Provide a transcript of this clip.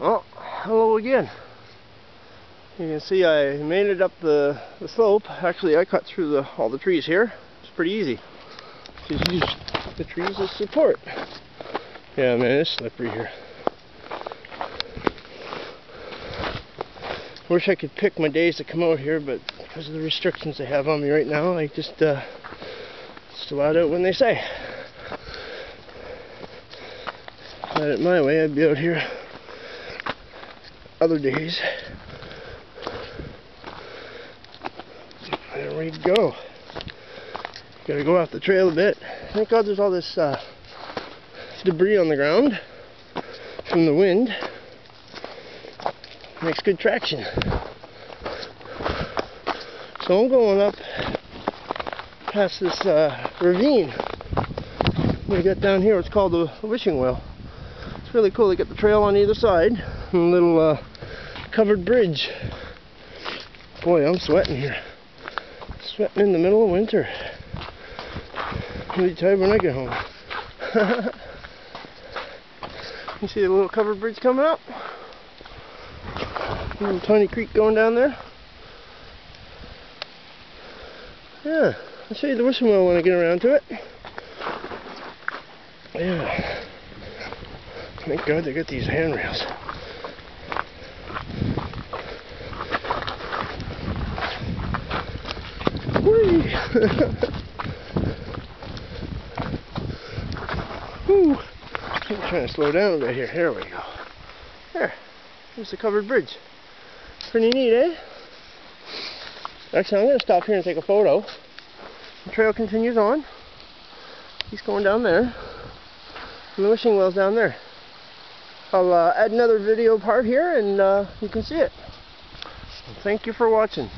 Well, hello again. You can see I made it up the, the slope. Actually, I cut through the, all the trees here. It's pretty easy. Just use the trees as support. Yeah, man, it's slippery here. Wish I could pick my days to come out here, but because of the restrictions they have on me right now, I just uh, out when they say. Had it my way, I'd be out here other days. Ready to go. Gotta go off the trail a bit. Thank God there's all this uh, debris on the ground from the wind. Makes good traction. So I'm going up past this uh, ravine. We got down here, it's called the wishing well. It's really cool. They got the trail on either side and a little uh, covered bridge. Boy, I'm sweating here. Sweating in the middle of winter. I'll be tired when I get home. you see the little covered bridge coming up? Little tiny creek going down there. Yeah, I'll show you the wishing well when I get around to it. Yeah. Thank God they got these handrails. Whew. I'm trying to slow down bit here. Here we go. There. There's the covered bridge. Pretty neat, eh? Actually, I'm going to stop here and take a photo. The trail continues on. He's going down there. And the wishing well's down there. I'll uh, add another video part here and uh, you can see it. Thank you for watching.